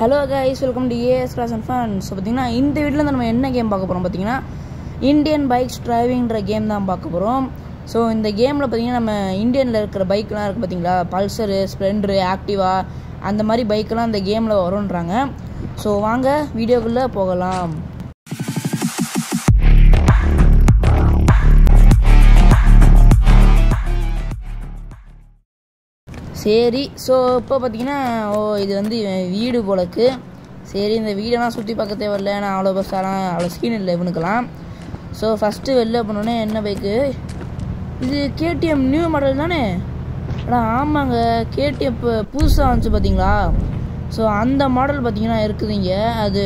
Hello guys welcome to AS class and fun so பார்த்தீங்கன்னா இந்த வீட்டில் நம்ம என்ன கேம் பார்க்க போகிறோம் பார்த்தீங்கன்னா இந்தியன் பைக்ஸ் டிரைவிங்கிற கேம் தான் பார்க்க போகிறோம் ஸோ இந்த கேமில் பார்த்தீங்கன்னா நம்ம இந்தியனில் இருக்கிற பைக்லாம் இருக்குது பார்த்தீங்களா பல்சரு ஸ்ப்ளெண்டரு ஆக்டிவா அந்த மாதிரி பைக்கெலாம் இந்த கேமில் வரும்ன்றாங்க. ஸோ வாங்க வீடியோக்குள்ளே போகலாம். சரி. ஸோ இப்போ பார்த்தீங்கன்னா ஓ இது வந்து வீடு போலக்கு. சரி இந்த வீடெல்லாம் சுற்றி பார்க்க தேவையில்ல நான் அவ்வளோ பஸ்ஸாலாம் அவ்வளோ ஸ்கீன் இல்லை இவனுக்கெல்லாம். ஸோ ஃபஸ்ட்டு வெளில போனோடனே என்ன பைக்கு இது கேடிஎம் நியூ மாடல் தானே? ஆனால் ஆமாங்க. கேடிஎம் இப்போ புதுசாக வந்துச்சு பார்த்தீங்களா ஸோ அந்த மாடல் பார்த்தீங்கன்னா இருக்குது இங்கே. அது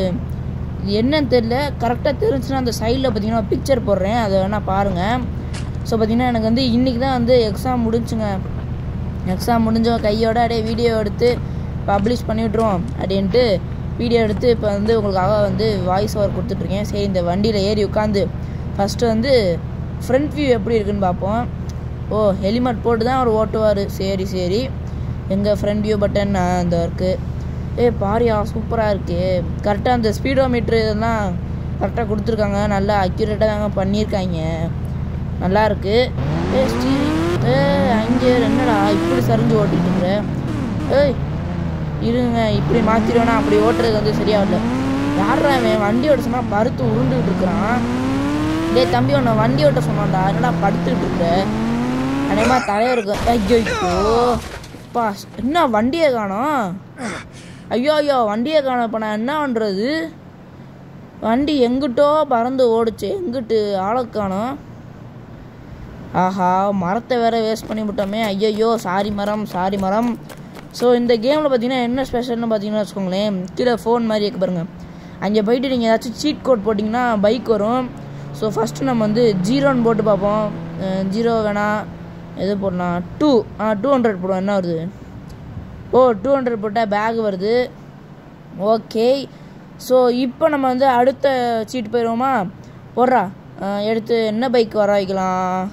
இது என்னன்னு தெரில கரெக்டாக தெரிஞ்சுன்னா அந்த சைடில் பார்த்தீங்கன்னா பிக்சர் போடுறேன். அதை வேணால் பாருங்கள் ஸோ பார்த்தீங்கன்னா எனக்கு வந்து இன்றைக்கி தான் வந்து எக்ஸாம் முடிஞ்சுங்க. எக்ஸாம் முடிஞ்சோம் கையோட அப்படியே வீடியோ எடுத்து பப்ளிஷ் பண்ணிவிட்ருவோம் அப்படின்ட்டு வீடியோ எடுத்து இப்போ வந்து உங்களுக்காக வந்து வாய்ஸ் ஓவர் கொடுத்துட்ருக்கேன். சரி இந்த வண்டியில் ஏறி உட்காந்து ஃபஸ்ட்டு வந்து ஃப்ரண்ட் வியூ எப்படி இருக்குன்னு பார்ப்போம். ஓ ஹெல்மெட் போட்டு தான் அவர் ஓட்டுவார். சரி சரி. எங்கள் ஃப்ரண்ட் வியூ பட்டன் அந்த இருக்குது ஏ பாரியா சூப்பராக இருக்குது கரெக்டாக அந்த ஸ்பீடோ மீட்ரு இதெல்லாம் கரெக்டாக கொடுத்துருக்காங்க. நல்லா அக்யூரேட்டாக தாங்க பண்ணியிருக்காங்க. நல்லாயிருக்கு ஏ ஸ்டீரிங் ஏ அங்கே என்னடா? இப்படி சரிஞ்சு ஓட்டிட்டு ஏய் இருங்க இப்படி மாற்றிடுவேனா அப்படி ஓட்டுறது வந்து சரியாகல. யாரா அவன் வண்டி ஓட்ட சொன்னால் பருத்து உருண்டுகிட்டு இருக்கிறான். டேய் தம்பி உன்னை வண்டி ஓட்ட சொன்னான்டா. என்னடா படுத்துக்கிட்டு இருக்கிற அநேகமா தலைவருக்கு ஐயோ பா என்ன வண்டியை காணோம்? ஐயோ ஐயோ வண்டியை காணோம். இப்போ நான் என்ன பண்ணுறது வண்டி எங்கிட்டோ பறந்து ஓடுச்சு. எங்கிட்டு ஆளை காணோம்? ஆஹா மரத்தை வேற வேஸ்ட் பண்ணி விட்டோமே. ஐயையோ சாரி மரம் சாரி மரம். ஸோ இந்த கேமில் பார்த்தீங்கன்னா என்ன ஸ்பெஷல்னு பார்த்தீங்கன்னா வச்சுக்கோங்களேன். கீழே ஃபோன் மாதிரி இருக்க பாருங்கள் அங்கே போயிட்டு நீங்கள் ஏதாச்சும் சீட் கோட் போட்டிங்கன்னா பைக் வரும். ஸோ ஃபஸ்ட்டு நம்ம வந்து ஜீரோன்னு போட்டு பார்ப்போம். ஜீரோ வேணாம் எது போடலாம்? டூ ஆ டூ ஹண்ட்ரட் போடுவோம். என்ன வருது? ஓ டூ ஹண்ட்ரட் போட்டால் பேக் வருது. ஓகே ஸோ இப்போ நம்ம வந்து அடுத்த சீட் போயிடுவோமா? போடுறா. எடுத்து என்ன பைக் வர வைக்கலாம்?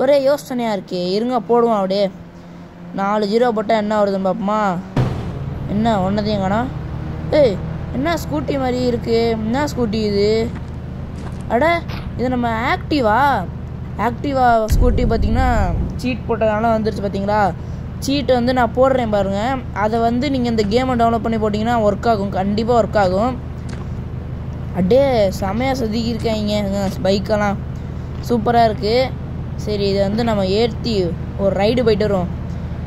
ஒரே யோசனையாக இருக்கே. இருங்க போடுவோம் அப்படியே. நாலு ஜீரோ போட்டால் என்ன வருதுன்னு பார்ப்போமா என்ன ஒன்றதையும் காணா? ஏய் என்ன ஸ்கூட்டி மாதிரி இருக்குது என்ன ஸ்கூட்டி இது? அட இது நம்ம ஆக்டிவா? ஆக்டிவா ஸ்கூட்டி பார்த்தீங்கன்னா சீட் போட்டதால வந்துருச்சு பார்த்தீங்களா சீட்டை வந்து நான் போடுறேன் பாருங்கள் அதை வந்து நீங்கள் இந்த கேமை டவுன்லோட் பண்ணி போட்டிங்கன்னா ஒர்க் ஆகும். கண்டிப்பாக ஒர்க் ஆகும். அப்படியே செமையாக செதுக்கியிருக்காங்க. பைக்கெல்லாம் சூப்பராக இருக்குது சரி இதை வந்து நம்ம ஏற்றி ஒரு ரைடு போயிட்டு வருவோம்.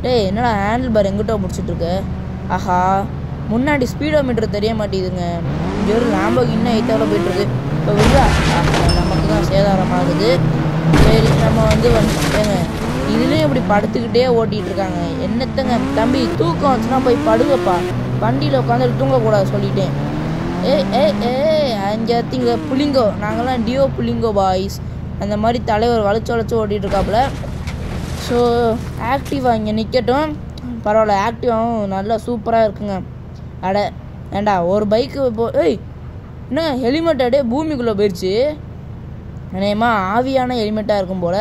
டேய் என்னடா ஹேண்டில் பார் எங்கிட்ட முடிச்சுட்ருக்கு ஆஹா முன்னாடி ஸ்பீடோ மீட்டர் தெரிய மாட்டேங்குதுங்க. இங்கே ஒரு லாம்போக் இன்னும் எய்த்தாவில் போயிட்டுருக்கு இப்போ விடுறா நமக்கு தான் சேதாரமாகுது. சரி நம்ம வந்து வந்துட்டேங்க இதுலேயும் இப்படி படுத்துக்கிட்டே ஓட்டிகிட்டு இருக்காங்க என்னத்தங்க தம்பி தூக்கம் வந்துச்சுன்னா போய் படுவப்பா வண்டியில் உட்காந்து தூங்கக்கூடாது சொல்லிட்டேன். ஏ ஏ ஏ அங்கே திங்க புளிங்கோ நாங்களாம் டியோ புளிங்கோ பாய்ஸ் அந்த மாதிரி தலைவர் வளைச்சு வளைச்சு ஓட்டிகிட்டு இருக்காப்புல ஸோ ஆக்டிவாக இங்கே நிற்கட்டும் பரவாயில்ல ஆக்டிவாகவும் நல்லா சூப்பராக இருக்குங்க. அட ஏண்டா ஒரு பைக்கு போ ஏய் என்ன ஹெல்மெட் அப்படியே பூமிக்குள்ளே போயிடுச்சு அநேகமா ஆவியான ஹெல்மெட்டாக இருக்கும் போல்.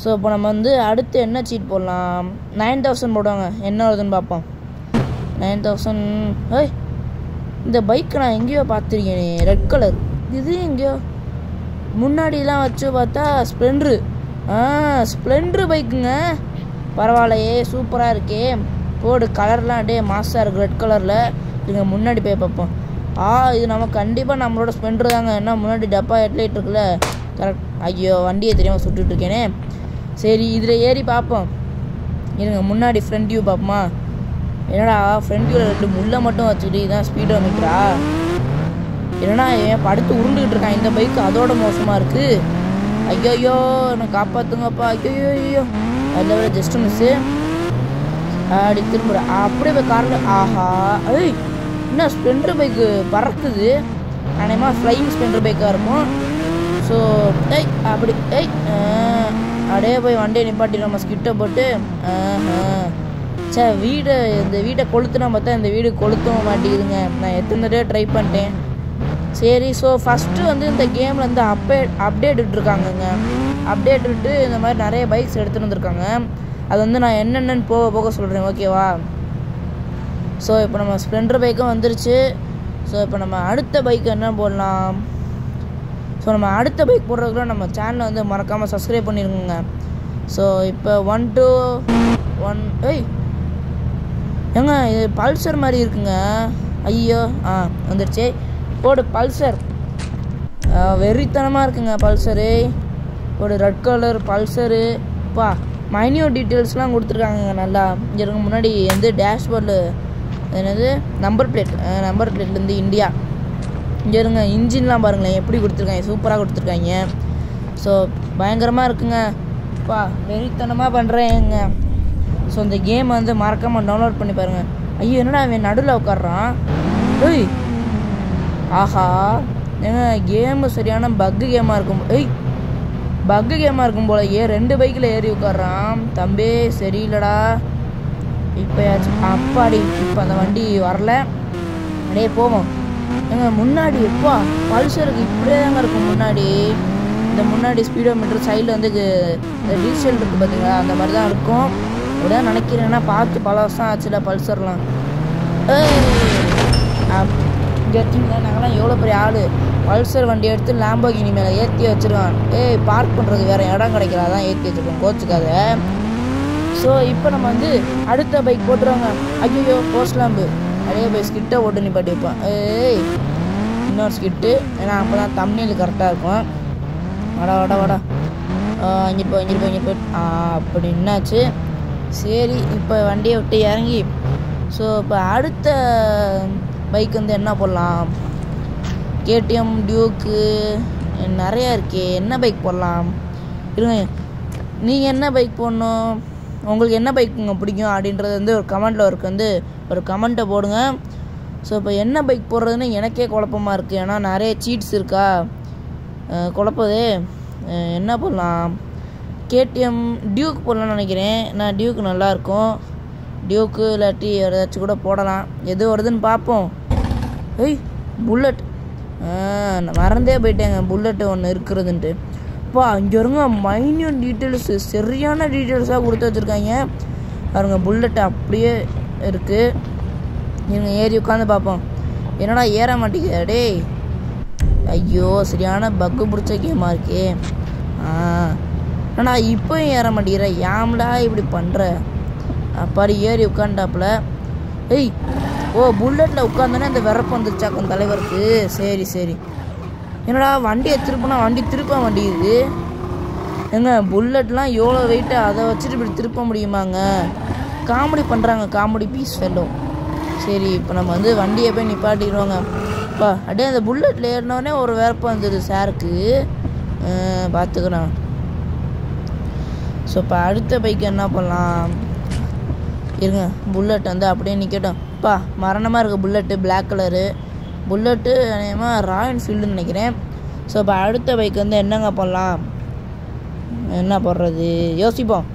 ஸோ இப்போ நம்ம வந்து அடுத்து என்ன சீட் போடலாம்? நைன் தௌசண்ட் போடுவாங்க. என்ன வருதுன்னு பார்ப்போம். நைன் தௌசண்ட் ஏய் இந்த பைக்கை நான் எங்கேயோ பார்த்துருக்கேனே ரெட் கலர் இது எங்கேயோ? முன்னாடிலாம் வச்சு பார்த்தா ஸ்ப்ளெண்ட்ரு. ஆ ஸ்ப்ளெண்ட்ரு பைக்குங்க. பரவாயில்லையே சூப்பராக இருக்கே. போடு கலர்லாம் அப்படியே மாசாக இருக்குது ரெட் கலரில் இங்கே முன்னாடி போய் பார்ப்போம். ஆ இது நம்ம கண்டிப்பாக நம்மளோட ஸ்ப்ளெண்ட்ரு தாங்க. என்ன முன்னாடி டப்பா ஹெட்லைட் இருக்குல்ல. கரெக்ட் ஐயோ வண்டியை தெரியாமல் சுட்டுட்ருக்கேனே சரி இதில் ஏறி பார்ப்போம். இருங்க முன்னாடி ஃப்ரண்ட் வியூ பார்ப்போமா? என்னடா ஃப்ரண்ட் வியூவில் ரெண்டு முள்ளை மட்டும் வச்சுக்கிட்டு இதுதான் ஸ்பீடோ மீட்டரா என்னடா ஏன் படுத்து உருண்டுகிட்டு இருக்கான் இந்த பைக் அதோட மோசமாக இருக்குது ஐயோயோ என்னை காப்பாற்றுங்கப்பா ஐயோ ஐயோ அதில் விட ஜஸ்ட் மிஸ்ஸு அப்படி திரும்ப அப்படியே போய் காரில் ஆஹா. ஐய் என்ன ஸ்பெண்டர் பைக்கு பறக்குது? அநேகமாக ஃப்ளையிங் ஸ்பெண்டர் பைக்காக இருக்கும். ஸோ ஐய் அப்படி ஐய் அப்படியே போய் வண்டியை நிப்பாட்டி நம்ம ஸ்கிட்ட போட்டு. சே வீடை இந்த வீட்டை கொளுத்துனா பார்த்தா இந்த வீடு கொளுத்தவும் மாட்டேங்குதுங்க. நான் எத்தனை தடவை ட்ரை பண்ணிட்டேன். சரி ஸோ ஃபஸ்ட்டு வந்து இந்த கேமில் வந்து அப்டேட் அப்டேட் விட்டுருக்காங்கங்க. அப்டேட் விட்டு இந்த மாதிரி நிறைய பைக்ஸ் எடுத்துகிட்டு வந்திருக்காங்க. அது வந்து நான் என்னென்னு போக போக சொல்கிறேன் ஓகேவா ஸோ இப்போ நம்ம ஸ்ப்ளெண்டர் பைக்கும் வந்துருச்சு. ஸோ இப்போ நம்ம அடுத்த பைக் என்ன போடலாம்? ஸோ நம்ம அடுத்த பைக் போடுறதுக்குள்ள நம்ம சேனலை வந்து மறக்காமல் சப்ஸ்கிரைப் பண்ணிருங்க ஸோ இப்போ ஒன் டூ ஒன் ஏய் ஏங்க இது பல்சர் மாதிரி இருக்குங்க. ஐயோ ஆ வந்துருச்சு. போடு பல்சர் வெறித்தனமாக இருக்குங்க பல்சரு ஒரு ரெட் கலர் பல்சரு பா மைனியூ டீட்டெயில்ஸ்லாம் கொடுத்துருக்காங்க நல்லா. இங்கே முன்னாடி வந்து டேஷ்போர்டில் என்னது? நம்பர் பிளேட் நம்பர் பிளேட்லேருந்து இந்தியா இங்கே இருங்க இன்ஜின்லாம் பாருங்களேன் எப்படி கொடுத்துருக்காங்க சூப்பராக கொடுத்துருக்காங்க. ஸோ பயங்கரமாக இருக்குங்க. பா வெறித்தனமாக பண்ணுறேங்க ஸோ இந்த கேம் வந்து மறக்காமல் டவுன்லோட் பண்ணி பாருங்கள் ஐயோ என்னடா அவன் நடுவில் உட்காடுறான் ஓய் ஆஹா. ஏங்க கேமு சரியான பக்கு கேமாக இருக்கும். ஏய் பக்கு கேமாக இருக்கும் போல. ஏ ரெண்டு பைக்கில் ஏறி உட்காடுறான் தம்பி சரியில்லடா. இப்போ அப்பாடி இப்போ அந்த வண்டி வரல. அப்படியே போவோம். ஏங்க முன்னாடி எப்பா? பல்சருக்கு இப்படியே தாங்க இருக்கும் முன்னாடி. இந்த முன்னாடி ஸ்பீடோ மீட்டர் சைடில் வந்து இந்த டீசல் இருக்குது பார்த்தீங்களா அந்த மாதிரி தான் இருக்கும். அப்படிதான் நினைக்கிறேன்னா பார்த்து பல வருஷம் ஆச்சுல பல்சர்லாம் இங்கே இருக்கீங்களா நாங்களாம் எவ்வளோ பெரிய ஆள்? பல்சர் வண்டி எடுத்து லேம்போகினி மேலே ஏற்றி வச்சிருக்கான் ஏய் பார்க் பண்ணுறது வேறு இடம் கிடைக்கல. ஏற்றி வச்சுருக்கோம். கோச்சுக்காத. ஸோ இப்போ நம்ம வந்து அடுத்த பைக் போட்டுருவாங்க ஐயோ போஸ்ட் லேம்பு அதே போய் ஸ்கிட்டை ஓட்டு நிப்பாட்டி வைப்பேன். ஏய் இன்னொரு ஸ்கிட்டு ஏன்னா அப்போ தான் தம்னியில் கரெக்டாக இருக்கும். வடா வடா வடா. அஞ்சு போய் அஞ்சு போய் இங்கிட்டு போய் அப்படி என்னாச்சு சரி இப்போ வண்டியை விட்டு இறங்கி. ஸோ இப்போ அடுத்த பைக் வந்து என்ன போடலாம்? கேடிஎம் டியூக்கு நிறையா இருக்கே. என்ன பைக் போடலாம்? இருங்க. நீங்கள் என்ன பைக் போடணும்? உங்களுக்கு என்ன பைக்குங்க பிடிக்கும் அப்படின்றது வந்து ஒரு கமெண்ட்டில் ஒரு வந்து ஒரு கமெண்ட்டை போடுங்க. ஸோ இப்போ என்ன பைக் போடுறதுன்னு எனக்கே குழப்பமாக இருக்குது ஏன்னா நிறைய சீட்ஸ் இருக்கா? குழப்பதே. என்ன போடலாம்? கேடிஎம் டியூக் போடலாம்னு நினைக்கிறேன். நான் டியூக் நல்லாயிருக்கும் டியூக்கு இல்லாட்டி ஏதாச்சும் கூட போடலாம். எது வருதுன்னு பார்ப்போம். ஏய் புல்லட் நான் மறந்தே போயிட்டேங்க. புல்லட்டு ஒன்று இருக்கிறதுன்ட்டு. அப்பா இங்கே இருங்க மைன்யூட் டீட்டெயில்ஸு சரியான டீட்டெயில்ஸாக கொடுத்து வச்சுருக்காங்க. பாருங்க புல்லட் அப்படியே இருக்குது இவங்க ஏறி உட்காந்து பார்ப்போம் என்னடா ஏற மாட்டேங்குது? டேய். ஐயோ சரியான பக்கு பிடிச்ச கேமாக இருக்கே. ஆ. ஆனால் இப்போயும் ஏற மாட்டேங்கிற? ஏம்டா இப்படி பண்ணுற அப்பாடி ஏறி உட்காந்துட்டாப்புல ஏய் ஓ புல்லட்டில் உட்காந்தோன்னே அந்த விறப்பு வந்துருச்சாக்கும் தலைவருக்கு? சரி சரி. என்னடா வண்டியை திருப்பினா வண்டி திருப்ப மாட்டேங்குது. ஏங்க புல்லட்லாம் எவ்வளோ வெயிட்டு அதை வச்சுட்டு இப்படி திருப்ப முடியுமாங்க? காமெடி பண்ணுறாங்க காமெடி பீஸ் ஃபெல்லோ சரி இப்போ நம்ம வந்து வண்டியை போய் நிப்பாட்டிடுவோங்க அப்பா அப்படியே அந்த புல்லட்டில் ஏறினோடனே ஒரு வேர்ப்பு வந்துடுது சாருக்கு. பார்த்துக்கிறோம் ஸோ இப்போ அடுத்த பைக் என்ன பண்ணலாம்? இருங்க புல்லட் வந்து அப்படியே நிற்கட்டும் பா மரணமாக இருக்குது புல்லட்டு பிளாக் கலரு புல்லட்டு அநேகமாக ராயல் என்ஃபீல்டுன்னு நினைக்கிறேன். ஸோ இப்போ அடுத்த பைக் வந்து என்னங்க பண்ணலாம் என்ன போடுறது? யோசிப்போம்.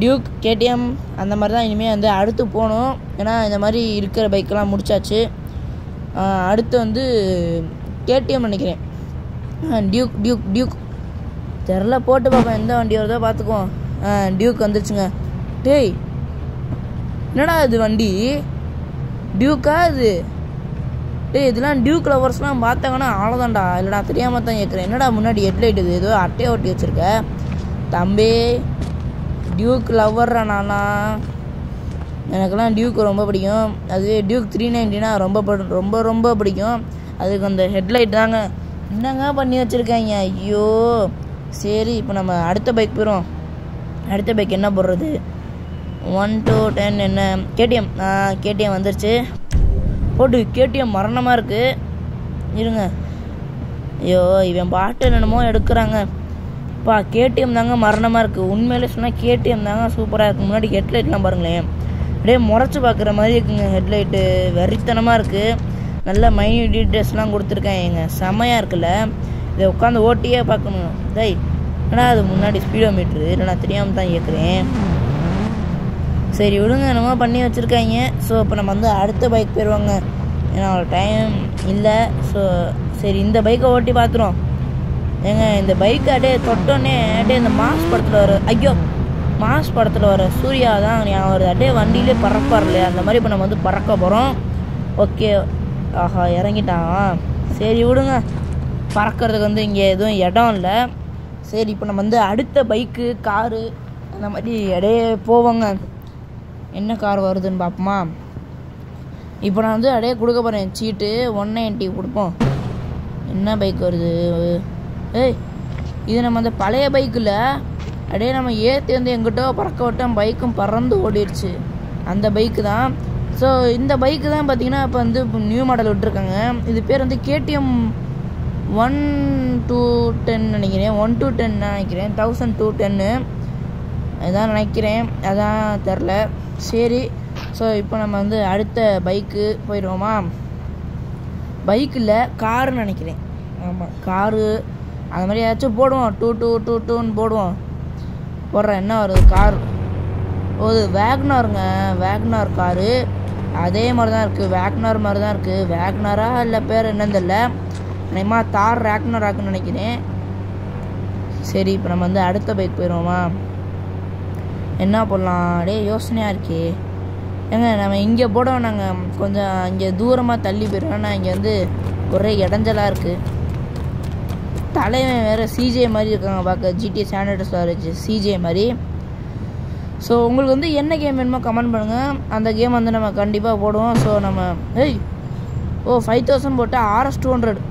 டியூக் கேடிஎம் அந்த மாதிரி தான் இனிமேல் வந்து அடுத்து போகணும். ஏன்னா இந்த மாதிரி இருக்கிற பைக்கெல்லாம் முடிச்சாச்சு. அடுத்து வந்து கேடிஎம் நினைக்கிறேன். டியூக் டியூக் டியூக் தெரில போட்டு பார்ப்போம் எந்த வண்டி வருதோ பார்த்துக்குவோம் ஆ டியூக் வந்துருச்சுங்க. டேய் என்னடா இது வண்டி? டியூக்கா இது? டேய் இதெல்லாம் டியூக் லவர்ஸ்லாம் பார்த்தாங்கன்னா அவ்வளோதான்டா இல்லைடா தெரியாமல் தான் கேட்குறேன் என்னடா முன்னாடி ஹெட்லைட் இது? ஏதோ அட்டையை ஒட்டி வச்சுருக்க. தம்பி டியூக் லவ்வர்ரா நானா? எனக்கெல்லாம் டியூக் ரொம்ப பிடிக்கும். அதுவே டியூக் த்ரீ நைன்டினா ரொம்ப ரொம்ப ரொம்ப பிடிக்கும். அதுக்கு அந்த ஹெட்லைட் தாங்க. என்னங்க பண்ணி வச்சுருக்காங்க? ஐயோ. சரி இப்போ நம்ம அடுத்த பைக் போயிடும் அடுத்த பைக் என்ன போடுறது? ஒன் டூ டென் என்ன? கேடிஎம் கேடிஎம் வந்துருச்சு. போட்டு கேடிஎம் மரணமாக இருக்குது இருங்க. ஐயோ இவன் பாட்டு என்னென்னமோ எடுக்கிறாங்க. பா கேடிஎம் தாங்க மரணமாக இருக்குது உண்மையிலே சொன்னால் கேடிஎம் தாங்க சூப்பராக இருக்குது முன்னாடி ஹெட்லைட்லாம் பாருங்களேன். அப்படியே முறைச்சி பார்க்குற மாதிரி இருக்குங்க ஹெட்லைட்டு வெறித்தனமாக இருக்குது நல்ல மைனியூட் டீட்டெயில்ஸ்லாம் கொடுத்துருக்கேன். கொடுத்துருக்காங்க செமையாக இருக்குல்ல. இதை உட்காந்து ஓட்டியே பார்க்கணும். டேய் ஏன்னா அது முன்னாடி ஸ்பீடோ மீட்ரு இல்லை நான் தெரியாமல் தான் கேட்குறேன் சரி விடுங்க. என்னமோ பண்ணி வச்சுருக்காங்க. ஸோ இப்போ நம்ம வந்து அடுத்த பைக் போயிடுவாங்க ஏன்னா டைம் இல்லை. ஸோ சரி இந்த பைக்கை ஓட்டி பார்த்துருவோம் ஏங்க இந்த பைக்கை அப்படியே தொட்டோன்னே அப்படியே இந்த மாஸ் படத்தில் வர ஐயோ மாஸ் படத்தில் வர சூர்யா தான் ஞாபகம் வருது. அப்படியே வண்டியிலே பறப்பார் இல்லையா? அந்த மாதிரி இப்போ நம்ம வந்து பறக்க போகிறோம் ஓகே ஆஹா இறங்கிட்டான். சரி விடுங்க. பறக்கிறதுக்கு வந்து இங்கே எதுவும் இடம் இல்லை. சரி இப்போ நம்ம வந்து அடுத்த பைக்கு காரு அந்த மாதிரி அப்படியே போவோங்க. என்ன கார் வருதுன்னு பார்ப்போமா இப்போ நான் வந்து அப்படியே கொடுக்க போகிறேன் சீட்டு ஒன் நைன்ட்டி கொடுப்போம். என்ன பைக் வருது? ஏய் இது நம்ம அந்த பழைய பைக்கில் அப்படியே நம்ம ஏற்றி வந்து எங்கிட்டோ பறக்க விட்டோம். பைக்கும் பறந்து ஓடிடுச்சு அந்த பைக்கு தான். ஸோ இந்த பைக்கு தான் பார்த்தீங்கன்னா இப்போ வந்து நியூ மாடல் விட்டுருக்காங்க. இது பேர் வந்து கேடிஎம் ஒன் டூ டென் நினைக்கிறேன். ஒன் டூ டென் நினைக்கிறேன். தௌசண்ட் டூ டென்னு அதான் நினைக்கிறேன். அதான் தெரில. சரி. ஸோ இப்போ நம்ம வந்து அடுத்த பைக்கு போயிடுவோமா? பைக்கில் காருன்னு நினைக்கிறேன். ஆமாம் காரு அந்த மாதிரி ஏதாச்சும் போடுவோம். டூ டூ டூ டூன்னு போடுவோம். போடுறேன் என்ன வருது? கார் ஒரு வேக்னாருங்க வேக்னார் காரு அதே மாதிரி தான் இருக்குது வேக்னார் மாதிரி தான் இருக்குது வேக்னாரா இல்லை பேர் என்னன்னு தெரியல. நினைமா தார் ரேக்னராக்குன்னு நினைக்கிறேன். சரி இப்போ நம்ம வந்து அடுத்த பைக் போயிடுவோமா? என்ன போடலாம்? டே யோசனையாக இருக்கே. ஏங்க நம்ம இங்கே போட நாங்கள் கொஞ்சம் இங்கே தூரமாக தள்ளி போயிடுவோம் இங்கே வந்து ஒரே இடைஞ்சலாக இருக்குது தலைவன் வேறு சிஜே மாதிரி இருக்காங்க பார்க்க ஜிடி ஸ்டாண்டர்ட் ஸ்டோரேஜ் சிஜே மாதிரி. ஸோ உங்களுக்கு வந்து என்ன கேம் வேணுமோ கமெண்ட் பண்ணுங்கள் அந்த கேம் வந்து நம்ம கண்டிப்பாக போடுவோம். ஸோ நம்ம ஏய் ஓ ஃபைவ் தௌசண்ட் போட்டால் ஆர்எஸ் டூ ஹண்ட்ரட்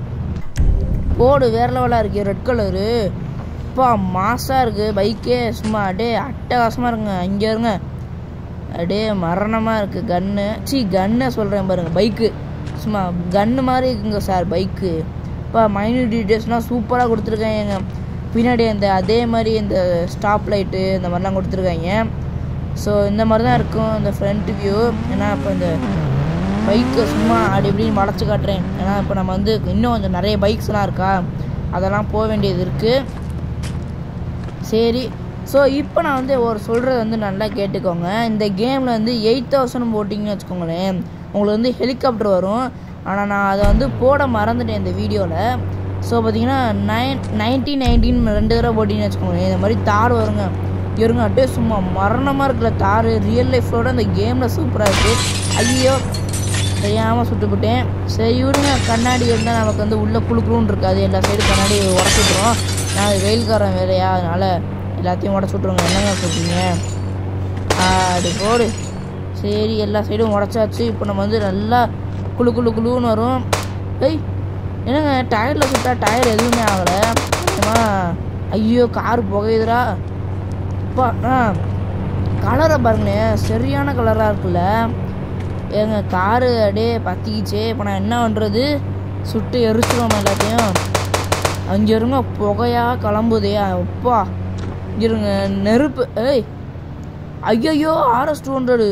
போடு வேறு லெவலாக இருக்குது ரெட் கலரு அப்பா மாசாக இருக்குது பைக்கே சும்மா அடே அட்டகாசமாக இருக்குங்க இங்கே இருங்க. அடே மரணமாக இருக்குது கன்னு. சி கன்னை சொல்கிறேன் பாருங்கள் பைக்கு. சும்மா கன்னு மாதிரி இருக்குங்க சார் பைக்கு. இப்போ மைனூட் டீட்டெயில்ஸ்லாம் சூப்பராக கொடுத்துருக்காங்க. பின்னாடி அந்த அதே மாதிரி இந்த ஸ்டாப் லைட்டு இந்த மாதிரிலாம் கொடுத்துருக்காங்க. ஸோ இந்த மாதிரி தான் இருக்கும் இந்த ஃப்ரண்ட் வியூ ஏன்னா இப்போ இந்த பைக்கை சும்மா அப்படி இப்படின்னு வளைச்சி காட்டுறேன். ஏன்னா இப்போ நம்ம வந்து இன்னும் கொஞ்சம் நிறைய பைக்ஸ்லாம் இருக்கா? அதெல்லாம் போக வேண்டியது இருக்குது சரி. ஸோ இப்போ நான் வந்து ஒரு சொல்கிறது வந்து நல்லா கேட்டுக்கோங்க. இந்த கேமில் வந்து எயிட் தௌசண்ட் போட்டிங்கன்னு வச்சுக்கோங்களேன். உங்களுக்கு வந்து ஹெலிகாப்டர் வரும். ஆனால் நான் அதை வந்து போட மறந்துட்டேன் இந்த வீடியோவில் ஸோ பார்த்தீங்கன்னா நைன் நைன்டீன் நைன்டீன் ரெண்டு தடவை போட்டிங்கன்னு வச்சுக்கோங்களேன். இந்த மாதிரி தார் வருங்க. இருங்க அப்படியே சும்மா மரணமாக இருக்கிற தார். ரியல் லைஃப்போட அந்த கேமில் சூப்பராக இருக்குது ஐயோ தெரியாமல் சுட்டுப்பிட்டேன். சரி விடுங்க கண்ணாடி இருந்தால் நமக்கு வந்து உள்ளே குழுக்குழுன்னு இருக்காது. எல்லா சைடு கண்ணாடி உடச்சு நான் வெயில்காரன் வேலையா அதனால் எல்லாத்தையும் உடச்சு விட்ருங்க என்னங்க சொல்கிறீங்க அப்படி போடு. சரி எல்லா சைடும் உடச்சாச்சு. இப்போ நம்ம வந்து நல்லா குளு குளு குளுன்னு வரும். ஏய் என்னங்க டயரில் சுட்டா டயர் எதுவுமே ஆகலை. ஐயோ கார் புகையுதுடா. அப்பா ஆ. கலரை பாருங்களேன் சரியான கலராக இருக்குல்ல. ஏங்க காரு அப்படியே பற்றிக்கிச்சே இப்போ நான் என்ன பண்ணுறது சுட்டு எரிச்சிருவோம் எல்லாத்தையும். அங்கே இருங்க புகையாக கிளம்புதே. அப்பா இருங்க நெருப்பு. ஏய் ஐயோ ஆர்எஸ் டூ ஹண்ட்ரடு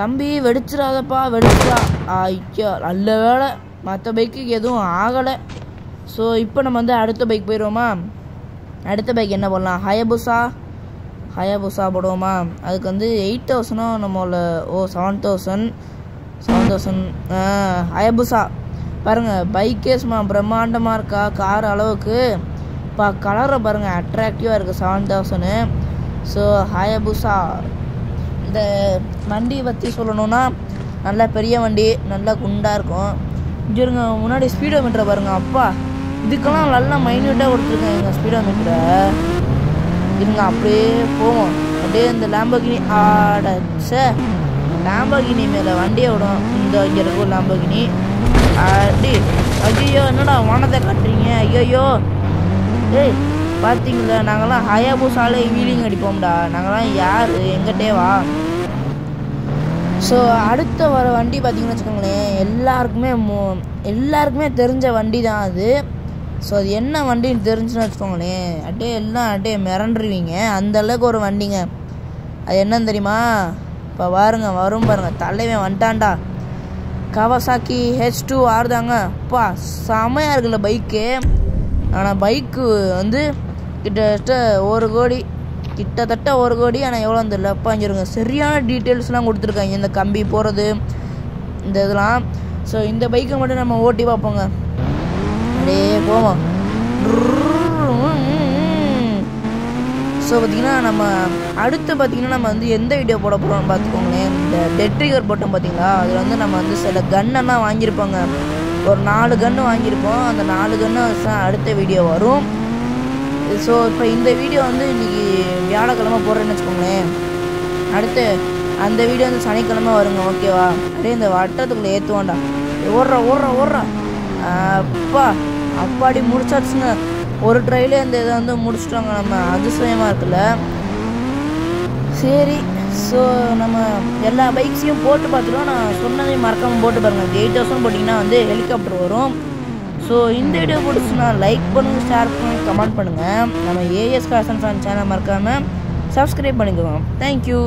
தம்பி வெடிச்சிடாதப்பா வெடிச்சிடா. ஐயோ நல்ல வேலை மற்ற பைக்கு எதுவும் ஆகலை. ஸோ இப்போ நம்ம வந்து அடுத்த பைக் போயிடுவோமா அடுத்த பைக் என்ன பண்ணலாம் ஹயபுசா ஹயபுசா போடுவோமா? அதுக்கு வந்து எயிட் தௌசண்டும் நம்மள ஓ seven thousand seven thousand Hayabusa பாருங்கள் பைக்கே சும்மா பிரம்மாண்டமாக இருக்கா? கார் அளவுக்கு. இப்போ கலரை பாருங்கள் அட்ராக்டிவாக இருக்குது செவன் தௌசண்ட் ஸோ ஹயபுசா இந்த வண்டியை பற்றி சொல்லணும்னா நல்லா பெரிய வண்டி நல்லா குண்டாக இருக்கும். இருங்க முன்னாடி ஸ்பீடோ மீட்டரை பாருங்கள் அப்பா. இதுக்கெல்லாம் நல்லா மைன்யூட்டாக கொடுத்துருக்கேன் எங்கள் ஸ்பீடோ மீட்டரை இருங்க அப்படியே போவோம். அப்படியே இந்த லேம்பகினி ஆடச்சே லேம்பகினி மேலே வண்டியை விடும். இந்த இங்கே இருக்கும் லேம்பகினி அடி ஐயோ என்னடா வானத்தை கட்டுறீங்க? ஐயோ ஏய் பார்த்தீங்களா நாங்களாம் ஹயாபூசாலே வீலிங் அடிப்போம்டா. நாங்களாம் யார்? எங்கிட்டே வா. ஸோ அடுத்த வர வண்டி பார்த்தீங்கன்னு வச்சுக்கோங்களேன் எல்லாருக்குமே மோ எல்லாருக்குமே தெரிஞ்ச வண்டி தான் அது. ஸோ அது என்ன வண்டின்னு தெரிஞ்சுன்னு வச்சுக்கோங்களேன் அப்படியே எல்லாம் அப்படியே மிரண்டுருவீங்க. அந்த அளவுக்கு ஒரு வண்டிங்க. அது என்னன்னு தெரியுமா? இப்போ பாருங்க வரும் பாருங்கள் தலைவன் வந்துட்டான்டா. கவசாக்கி ஹெச் டூ ஆறுதாங்க. அப்பா செமையாக இருக்குல்ல பைக்கு ஆனால் பைக்கு வந்து கிட்டத்தட்ட ஒரு கோடி கிட்டத்தட்ட ஒரு கோடி ஆனால் எவ்வளோ தெரியல. அப்பா இருங்க. சரியான டீட்டெயில்ஸ்லாம் கொடுத்துருக்காங்க. இந்த கம்பி போகிறது இந்த இதெல்லாம். ஸோ இந்த பைக்கை மட்டும் நம்ம ஓட்டி பார்ப்போங்க. அப்படியே போவோம். ஸோ பார்த்தீங்கன்னா நம்ம அடுத்து பார்த்தீங்கன்னா நம்ம வந்து எந்த வீடியோ போட போகிறோம்னு பார்த்துக்கோங்களேன். இந்த டெட் ட்ரிகர் போட்டோம் பார்த்தீங்களா? அதில் வந்து நம்ம வந்து சில கன்னெல்லாம் வாங்கியிருப்போங்க. ஒரு நாலு கன்று வாங்கியிருப்போம். அந்த நாலு கன்று தான் அடுத்த வீடியோ வரும். ஸோ இப்போ இந்த வீடியோ வந்து இன்றைக்கி வியாழக்கிழமை போடுறேன்னு வச்சுக்கோங்களேன். அடுத்து அந்த வீடியோ வந்து சனிக்கிழமை வருங்க. ஓகேவா அப்படியே இந்த வட்டத்துக்குள்ளே ஏற்றுவோண்டா ஓடுறா ஓடுறா ஓடுறா. அப்பா அப்பாடி முடிச்சாச்சுங்க. ஒரு ட்ரைலே இந்த இதை வந்து முடிச்சிட்டோங்க நம்ம. அதிசயமாக இருக்குல்ல. சரி ஸோ நம்ம எல்லா பைக்ஸையும் போட்டு பார்த்துட்டோம். நான் சொன்னதையும் மறக்காமல் போட்டு பாருங்கள் எயிட் தௌசண்ட் போட்டிங்கன்னா வந்து ஹெலிகாப்டர் வரும். ஸோ இந்த வீடியோ பிடிச்சுன்னா லைக் பண்ணுங்கள் ஷேர் பண்ணுங்கள் கமெண்ட் பண்ணுங்கள் நம்ம ஏஎஸ் காசன் ஃபேன் சேனல் மறக்காமல் சப்ஸ்கிரைப் பண்ணிக்குவோம் தேங்க்யூ